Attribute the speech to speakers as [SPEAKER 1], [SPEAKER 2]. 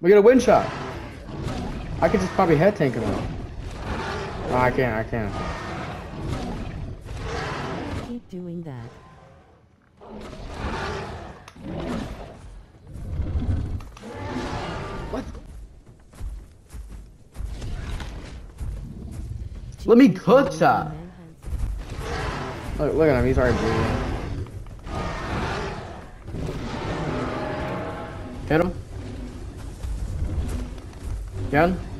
[SPEAKER 1] We get a wind shot. I could just probably head tank him out. Oh, I can't, I can't.
[SPEAKER 2] Keep doing that.
[SPEAKER 1] What? Let me cook that. Look, look at him, he's already bleeding. Hit him. Again.